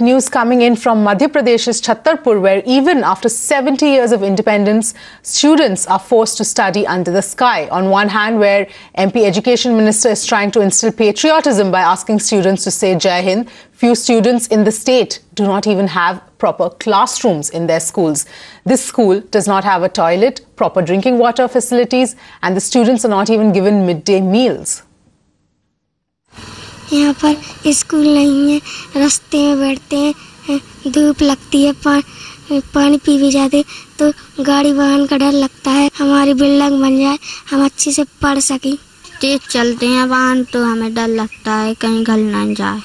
News coming in from Madhya Pradesh's Chhattarpur, where even after 70 years of independence, students are forced to study under the sky. On one hand, where MP Education Minister is trying to instill patriotism by asking students to say Jai Hind, few students in the state do not even have proper classrooms in their schools. This school does not have a toilet, proper drinking water facilities, and the students are not even given midday meals. यहाँ पर school नहीं है रास्ते में बैठते हैं धूप लगती है पा, पानी पी भी जाते तो गाड़ी वाहन का डर लगता है हमारी बिल्डिंग बन जाए हम अच्छे से पढ़ सकें। तेज चलते हैं वाहन तो हमें डर लगता है कहीं गल ना जाए।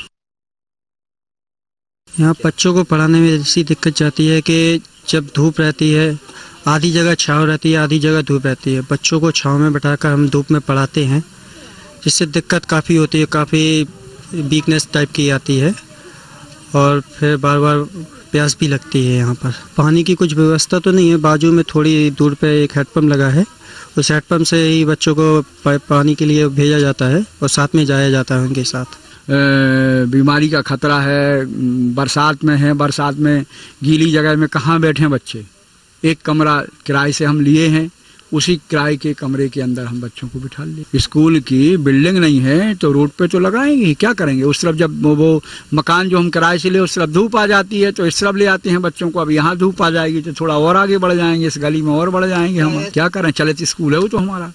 यहाँ बच्चों को पढ़ाने में ऐसी दिक्कत जाती है कि जब धूप रहती है आधी जगह छाँव रहती है आधी जगह धूप रहती है। बच्चों को छाँव में बैठाकर हम धूप में पढ़ाते हैं। जिससे दिक्कत काफ़ी होती है, काफ़ी वीकनेस टाइप की आती है और फिर बार बार प्यास भी लगती है यहाँ पर। पानी की कुछ व्यवस्था तो नहीं है, बाजू में थोड़ी दूर पे एक हेडपम्प लगा है। उस हेडपम्प से ही बच्चों को पानी के लिए भेजा जाता है और साथ में जाया जाता है उनके साथ। बीमारी का खतरा है, बरसात में है, बरसात में गीली जगह में कहाँ बैठे हैं बच्चे? एक कमरा किराए से हम लिए हैं उसी किराए के कमरे के अंदर हम बच्चों को बिठा लिए। स्कूल की बिल्डिंग नहीं है तो रोड पे तो लगाएँगे क्या करेंगे? उस तरफ़ जब वो मकान जो हम किराए से ले उस तरफ़ धूप आ जाती है तो इस तरफ़ ले आते हैं बच्चों को। अब यहाँ धूप आ जाएगी तो थोड़ा और आगे बढ़ जाएँगे इस गली में और बढ़ जाएँगे हम। क्या करें? चलित स्कूल है वो तो हमारा।